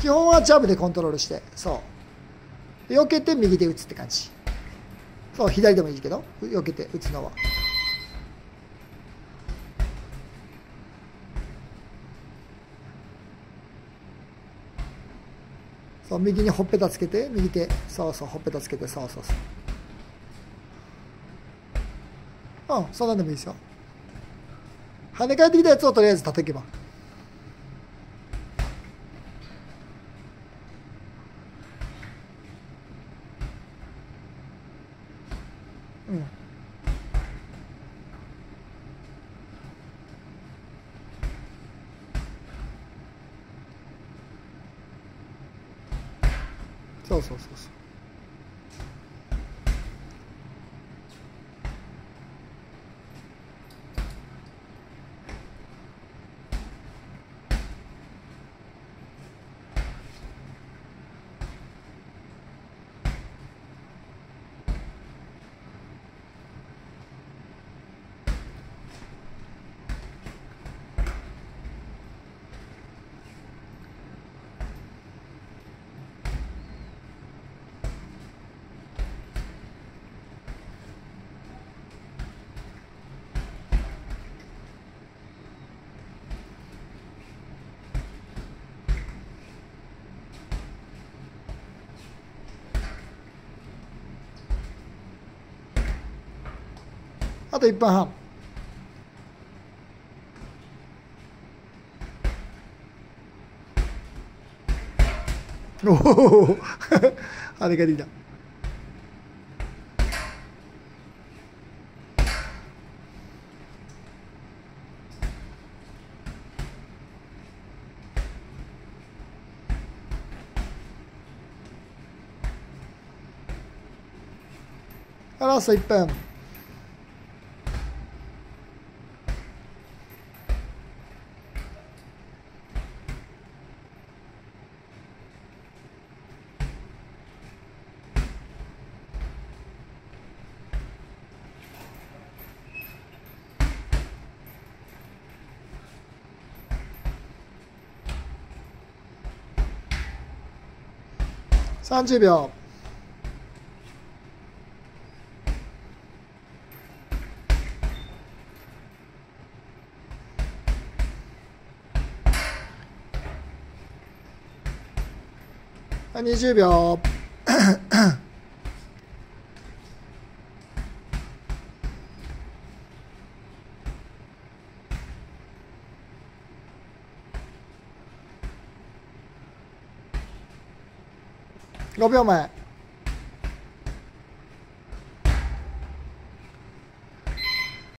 基本はジャブでコントロールしてそう。避けて右で打つって感じ。そう左でもいいけど避けて打つのは。そう右にほっぺたつけて右手そうそうほっぺたつけてそうそうそう。うんそんなんでもいいですよ。跳ね返ってきたやつをとりあえず叩けば。うん。そうそうそうそう。あと1分半。おお。あれが出た。ラスト1分30秒はい20老表们。